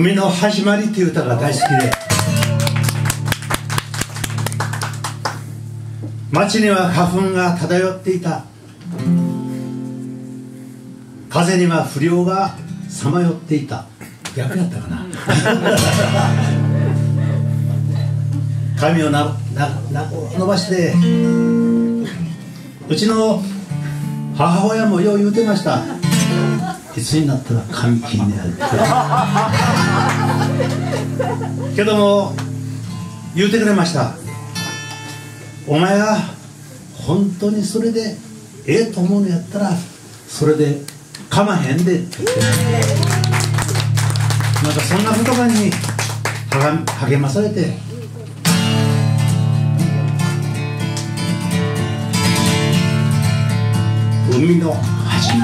海の始まりっていう歌が大好きで。街には花粉が漂っていた。風には不良がさまよっていた。逆やったかな。髪をななな伸ばして。うちの母親もよう言うてました。いつになったら髪切んねやけども言うてくれましたお前が本当にそれでええと思うのやったらそれでかまへんでって。言ってなんかそんな言葉に励まされて。海の始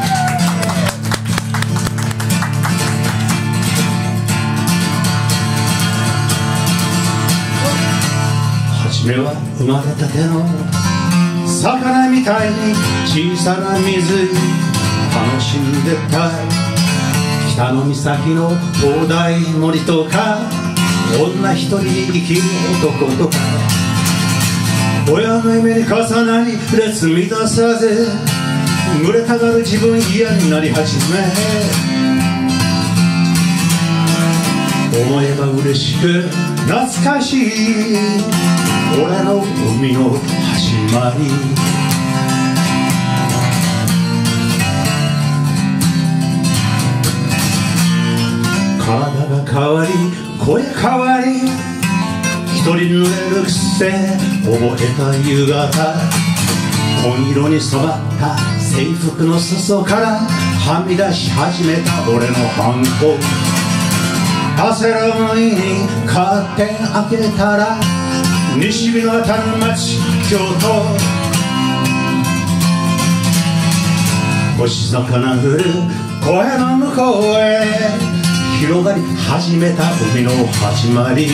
まり初めは生まれたての魚みたいに小さな水楽しんでたい北の岬の灯台森とか女一人生きる男とか親の夢に重なり列満たさず群れたがる自分嫌になり始め思えば嬉しく懐かしい俺の海の始まり。体が変わり声変わり一人濡れる癖覚えた夕方。紺色に染まった制服の裾からはみ出し始めた俺のハンコ焦る前にカーテン開けたら西日の当たる街京都。星魚降る声の向こうへ広がり始めた海の始まり。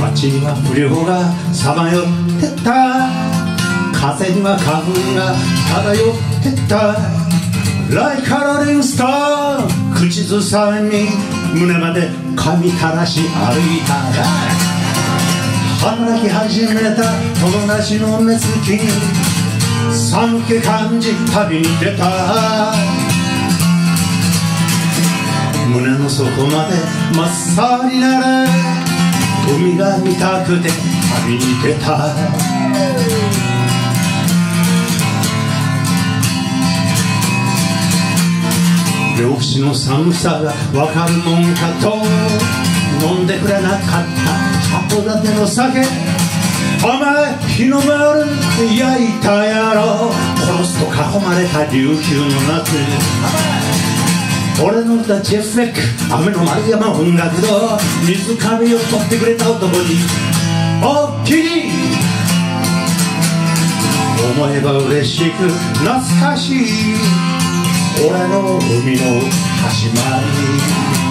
街には不良がさまよってた。風には花粉が漂ってたライカロリンストー口ずさみ胸まで髪垂らし歩いたら働き始めた友達の目つき寒気感じ旅に出た胸の底まで真っ青になる海が見たくて旅に出た漁師の寒さがわかるもんかと。飲んでくれなかった函館の酒。お前日の丸焼いたやろ殺すと囲まれた琉球の夏。俺の歌ジェフ・ェック雨の丸山音楽堂。水上を取ってくれた男に。おっきに。思えば嬉しく懐かしい。俺の海の始まり。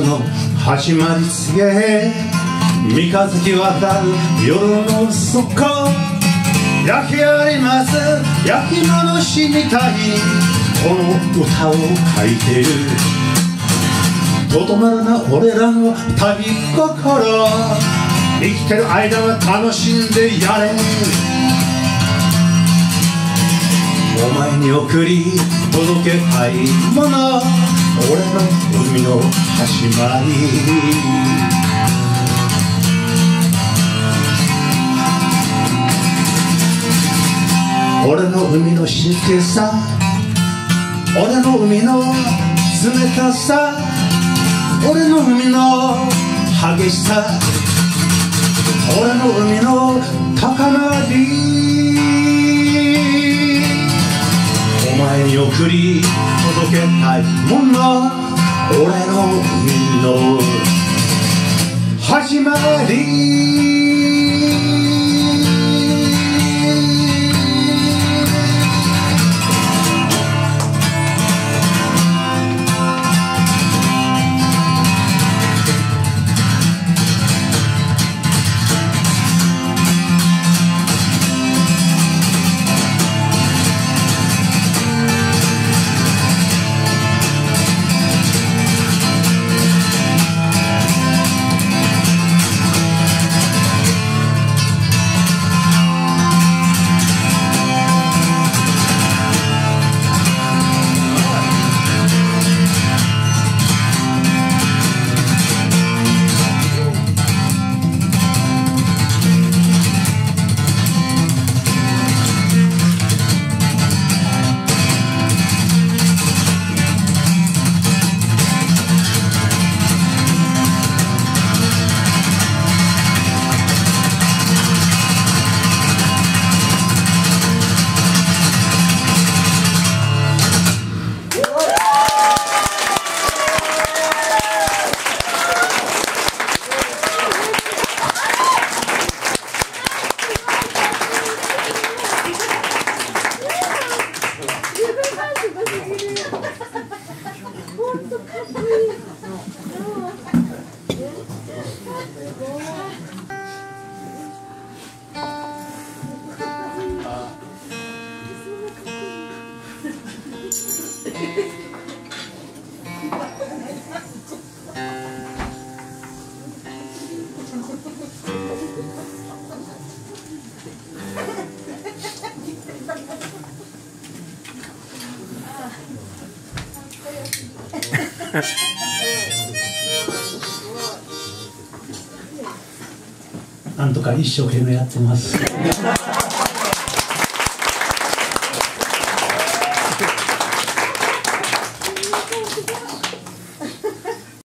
の始まり告げ三日月渡る夜の底焼きあります。焼き戻しみたい。この歌を書いてる。とどまらな俺らの旅心。生きてる間は楽しんでやれ。お前に送り届けたいもの。俺の海の始まり。俺の海の静けさ。俺の海の冷たさ。俺の海の激しさ。俺の海の送り届けたいもの俺の海の始まりなんとか一生懸命やってます。